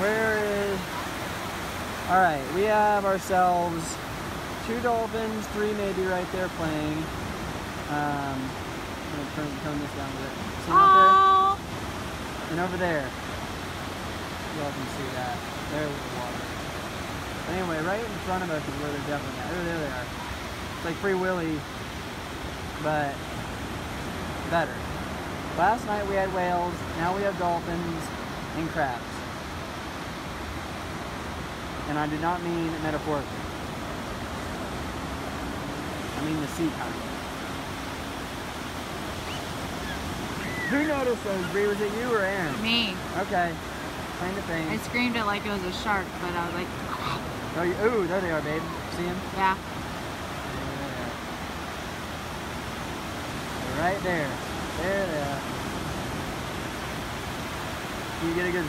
Where is... Alright, we have ourselves two dolphins, three maybe right there playing. Um, I'm gonna turn, turn this down a bit. See there? And over there. You all can see that. There's the water. Anyway, right in front of us is where they're definitely at. Oh, there they are. It's like Free Willy, but better. Last night we had whales, now we have dolphins and crabs. And I do not mean metaphorically. I mean the sea kind. Who noticed those, Bree? Was it you or Aaron? me. Okay. Kind of thing. I screamed it like it was a shark, but I was like, Oh, you, ooh, there they are, babe. See them? yeah. Right there. There they are. Can you get a good